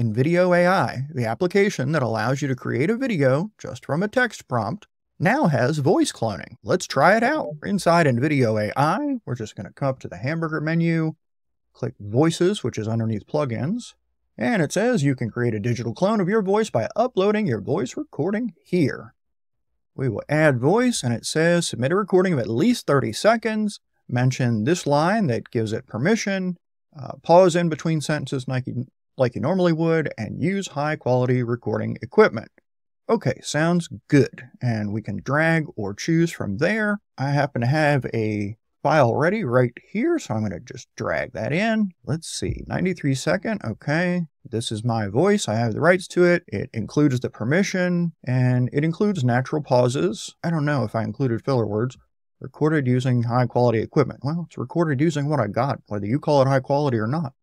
InVideo AI, the application that allows you to create a video just from a text prompt, now has voice cloning. Let's try it out. Inside InVideo AI, we're just going to come up to the hamburger menu, click Voices, which is underneath plugins, and it says you can create a digital clone of your voice by uploading your voice recording here. We will add voice, and it says submit a recording of at least 30 seconds, mention this line that gives it permission, uh, pause in between sentences you, like you normally would, and use high quality recording equipment. Okay, sounds good. And we can drag or choose from there. I happen to have a file ready right here, so I'm going to just drag that in. Let's see, 93 second, okay. This is my voice, I have the rights to it. It includes the permission, and it includes natural pauses. I don't know if I included filler words. Recorded using high quality equipment. Well, it's recorded using what I got, whether you call it high quality or not.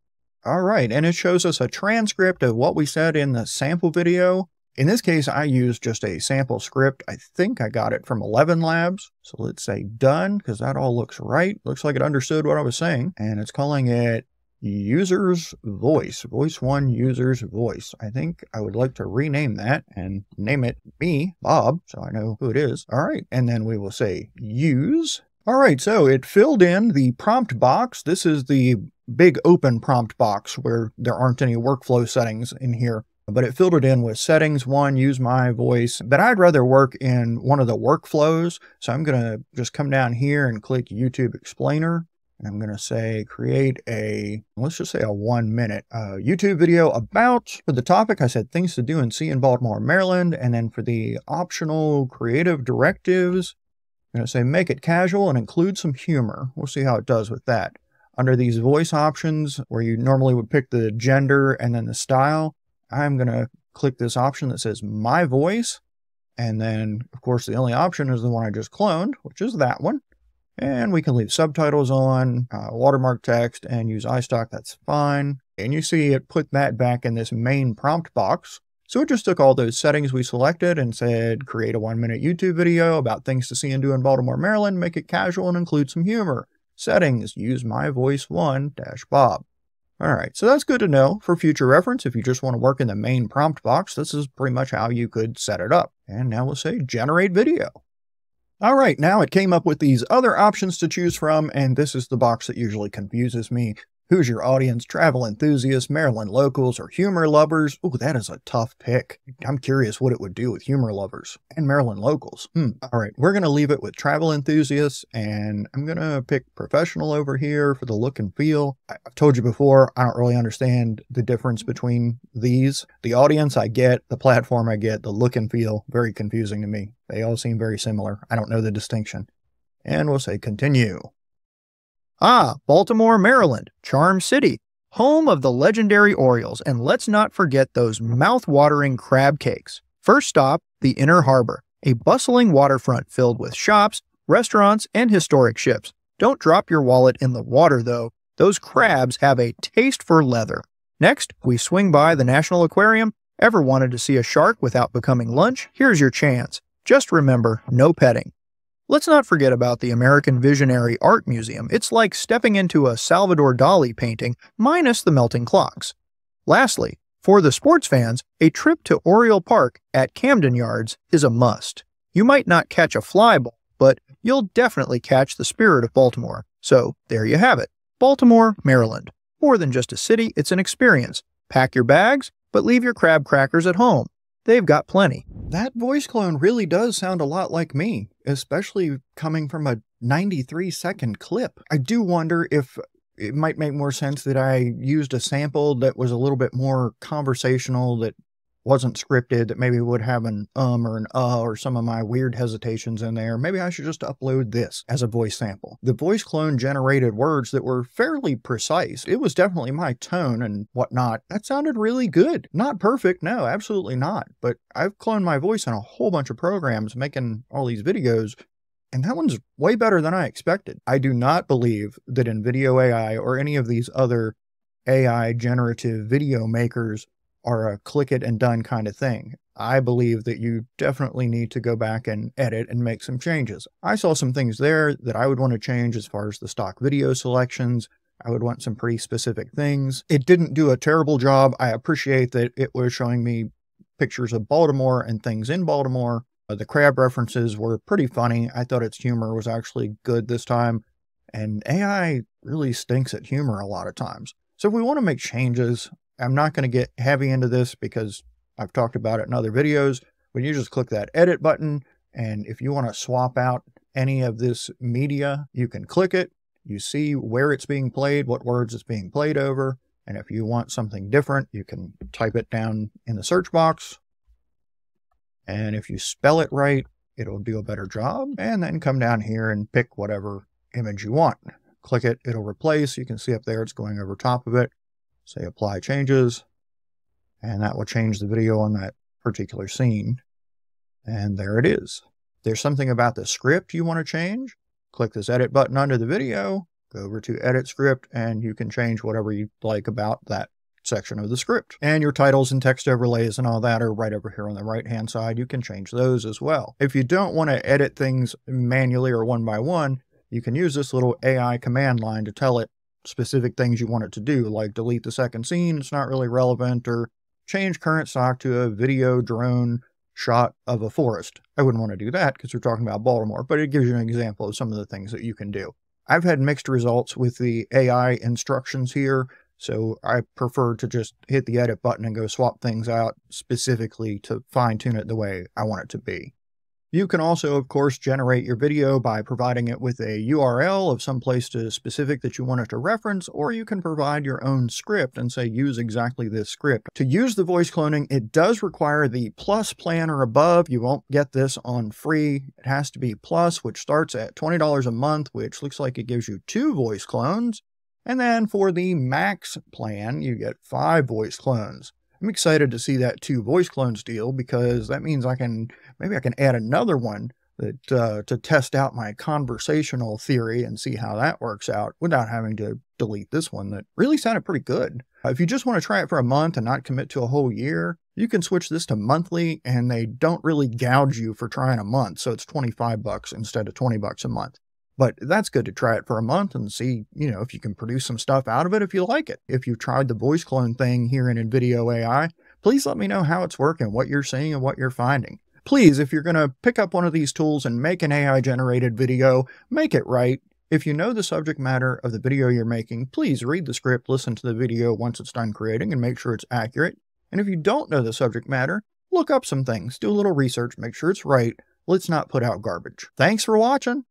All right, and it shows us a transcript of what we said in the sample video. In this case, I used just a sample script. I think I got it from ElevenLabs. So let's say done, because that all looks right. Looks like it understood what I was saying. And it's calling it user's voice, voice one user's voice. I think I would like to rename that and name it me, Bob, so I know who it is. All right, and then we will say use. All right, so it filled in the prompt box. This is the big open prompt box where there aren't any workflow settings in here but it filled it in with settings one, use my voice, but I'd rather work in one of the workflows. So I'm going to just come down here and click YouTube explainer. And I'm going to say create a, let's just say a one minute uh, YouTube video about, for the topic, I said things to do and see in Baltimore, Maryland. And then for the optional creative directives, I'm going to say make it casual and include some humor. We'll see how it does with that. Under these voice options, where you normally would pick the gender and then the style, I'm going to click this option that says my voice. And then, of course, the only option is the one I just cloned, which is that one. And we can leave subtitles on, uh, watermark text, and use iStock. That's fine. And you see it put that back in this main prompt box. So it just took all those settings we selected and said, create a one minute YouTube video about things to see and do in Baltimore, Maryland, make it casual and include some humor. Settings, use my voice one dash Bob. All right, so that's good to know for future reference. If you just want to work in the main prompt box, this is pretty much how you could set it up. And now we'll say generate video. All right, now it came up with these other options to choose from, and this is the box that usually confuses me. Who's your audience? Travel enthusiasts, Maryland locals, or humor lovers? Ooh, that is a tough pick. I'm curious what it would do with humor lovers and Maryland locals. Hmm. All right, we're going to leave it with travel enthusiasts, and I'm going to pick professional over here for the look and feel. I've told you before, I don't really understand the difference between these. The audience I get, the platform I get, the look and feel, very confusing to me. They all seem very similar. I don't know the distinction. And we'll say continue. Ah, Baltimore, Maryland, Charm City, home of the legendary Orioles, and let's not forget those mouth-watering crab cakes. First stop, the Inner Harbor, a bustling waterfront filled with shops, restaurants, and historic ships. Don't drop your wallet in the water, though. Those crabs have a taste for leather. Next, we swing by the National Aquarium. Ever wanted to see a shark without becoming lunch? Here's your chance. Just remember, no petting. Let's not forget about the American Visionary Art Museum. It's like stepping into a Salvador Dali painting, minus the melting clocks. Lastly, for the sports fans, a trip to Oriole Park at Camden Yards is a must. You might not catch a fly ball, but you'll definitely catch the spirit of Baltimore. So there you have it. Baltimore, Maryland. More than just a city, it's an experience. Pack your bags, but leave your crab crackers at home. They've got plenty. That voice clone really does sound a lot like me, especially coming from a 93 second clip. I do wonder if it might make more sense that I used a sample that was a little bit more conversational, that wasn't scripted that maybe would have an um or an uh or some of my weird hesitations in there. Maybe I should just upload this as a voice sample. The voice clone generated words that were fairly precise. It was definitely my tone and whatnot. That sounded really good. Not perfect, no, absolutely not. But I've cloned my voice in a whole bunch of programs making all these videos and that one's way better than I expected. I do not believe that InVideo AI or any of these other AI generative video makers are a click it and done kind of thing. I believe that you definitely need to go back and edit and make some changes. I saw some things there that I would want to change as far as the stock video selections, I would want some pretty specific things. It didn't do a terrible job. I appreciate that it was showing me pictures of Baltimore and things in Baltimore. Uh, the crab references were pretty funny. I thought its humor was actually good this time. And AI really stinks at humor a lot of times. So if we want to make changes, I'm not going to get heavy into this because I've talked about it in other videos. When you just click that edit button, and if you want to swap out any of this media, you can click it. You see where it's being played, what words it's being played over. And if you want something different, you can type it down in the search box. And if you spell it right, it'll do a better job. And then come down here and pick whatever image you want. Click it, it'll replace. You can see up there it's going over top of it. Say apply changes. And that will change the video on that particular scene. And there it is. there's something about the script you want to change, click this edit button under the video, go over to edit script, and you can change whatever you like about that section of the script. And your titles and text overlays and all that are right over here on the right hand side. You can change those as well. If you don't want to edit things manually or one by one, you can use this little AI command line to tell it specific things you want it to do, like delete the second scene, it's not really relevant, or change current stock to a video drone shot of a forest. I wouldn't want to do that because we're talking about Baltimore, but it gives you an example of some of the things that you can do. I've had mixed results with the AI instructions here, so I prefer to just hit the edit button and go swap things out specifically to fine tune it the way I want it to be. You can also, of course, generate your video by providing it with a URL of some place to specific that you want it to reference, or you can provide your own script and say use exactly this script. To use the voice cloning, it does require the plus plan or above. You won't get this on free. It has to be plus, which starts at $20 a month, which looks like it gives you two voice clones. And then for the max plan, you get five voice clones. I'm excited to see that two voice clones deal because that means I can maybe I can add another one that uh, to test out my conversational theory and see how that works out without having to delete this one that really sounded pretty good. If you just want to try it for a month and not commit to a whole year, you can switch this to monthly and they don't really gouge you for trying a month, so it's 25 bucks instead of 20 bucks a month. But that's good to try it for a month and see, you know, if you can produce some stuff out of it if you like it. If you've tried the voice clone thing here in InVideo AI, please let me know how it's working, what you're seeing, and what you're finding. Please, if you're going to pick up one of these tools and make an AI generated video, make it right. If you know the subject matter of the video you're making, please read the script, listen to the video once it's done creating, and make sure it's accurate. And if you don't know the subject matter, look up some things, do a little research, make sure it's right. Let's not put out garbage. Thanks for watching.